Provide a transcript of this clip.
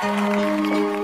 Música